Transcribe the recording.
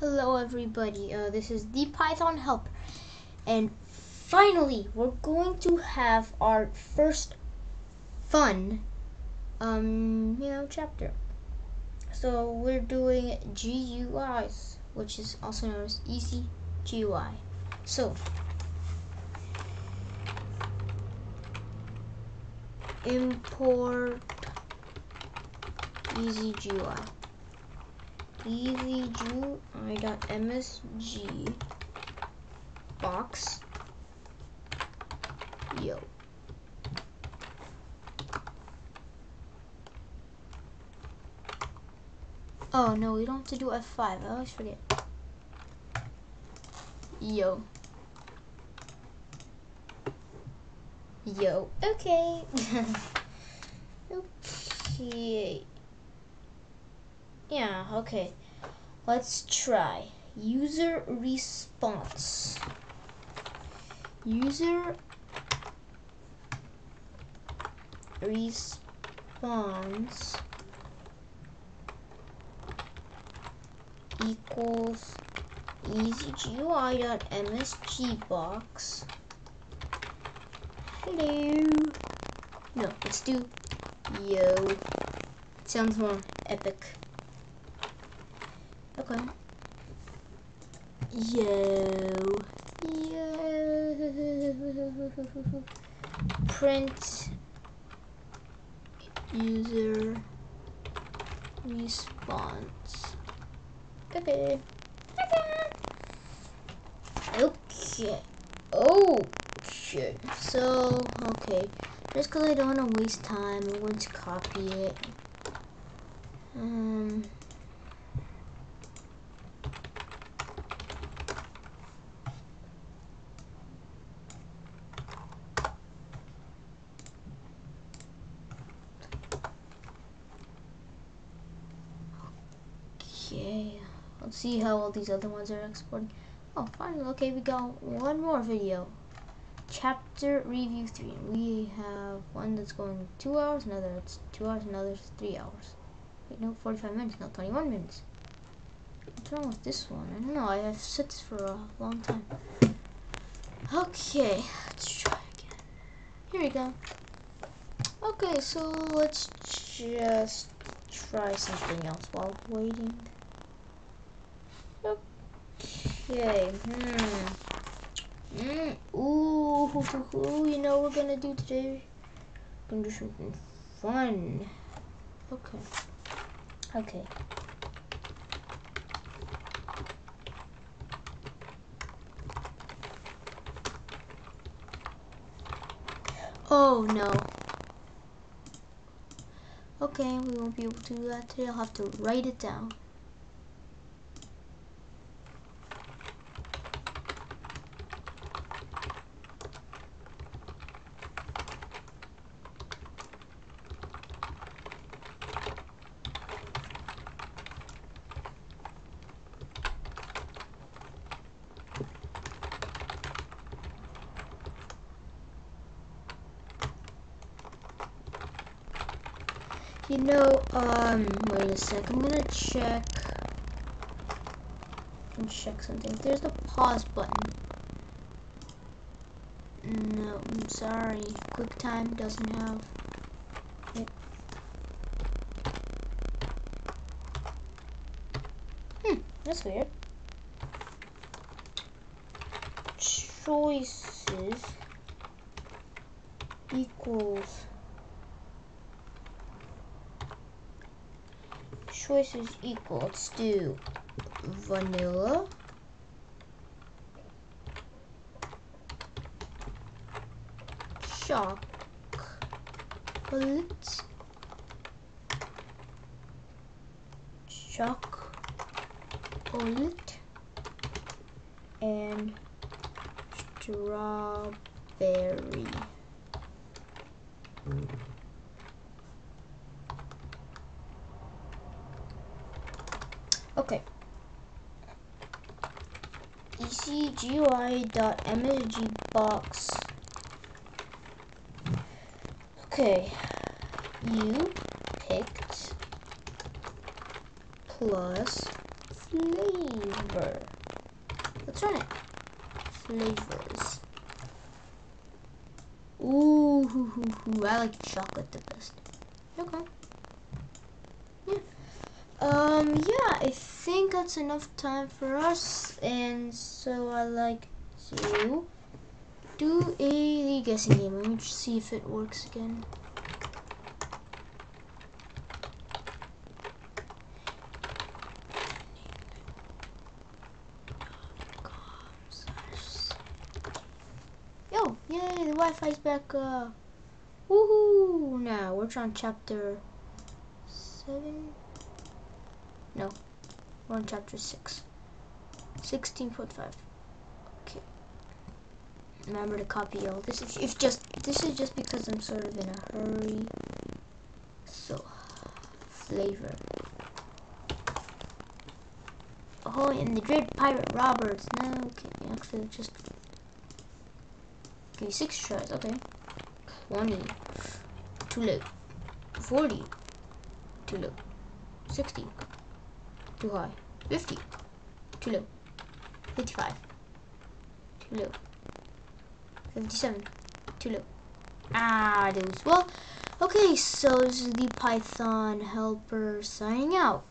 Hello everybody, uh, this is the Python Helper, and finally we're going to have our first fun, um, you know, chapter. So we're doing GUIs, which is also known as Easy GUI. So, import Easy GUI easyGui.msg box. Yo. Oh no we don't have to do F5 I always forget. Yo. Yo. Okay. Okay. Yeah, okay. Let's try. User response. User response equals easygui.msg box. Hello. No, let's do yo. sounds more epic. Okay. Yo. Yo. Print user response. Okay. Okay. Okay. So, okay. Just because I don't want to waste time, I'm going to copy it. Um. Okay, let's see how all these other ones are exporting. Oh, finally, okay, we got one more video. Chapter review three. We have one that's going two hours, another that's two hours, another three hours. Wait, no, 45 minutes, not 21 minutes. What's wrong with this one? I don't know, I have set this for a long time. Okay, let's try again. Here we go. Okay, so let's just try something else while waiting. Okay. Hmm. Mm. Ooh, hoo, hoo, hoo. you know what we're gonna do today? We're gonna do something fun. Okay. Okay. Oh no. Okay, we won't be able to do that today. I'll have to write it down. You know, um, wait a sec. I'm gonna check. I'm check something. There's the pause button. No, I'm sorry. QuickTime doesn't have it. Hmm, that's weird. Choices equals choices equal. Let's do vanilla. Chocolate. Chocolate. And strawberry. Mm. Okay. easygui.msg box. Okay. You picked plus flavor. Let's run it. Flavors. Ooh, hoo, hoo, hoo. I like chocolate the best. Okay. Yeah. Um, yeah, I think that's enough time for us. And so I like to do a guessing game. Let me see if it works again. Yo, yay, the Wi-Fi's back up. Woohoo! Now, we're on chapter 7? No, we're on chapter 6. 16.5. Okay. Remember to copy all this. If just, this is just because I'm sort of in a hurry. So, flavor. Oh, and the Dread Pirate Roberts. No, okay, actually, just Okay, six tries, okay. 20. Too low. 40. Too low. 60. Too high. 50. Too low. 55. Too low. 57. Too low. Ah, those. Well, okay, so this is the Python helper signing out.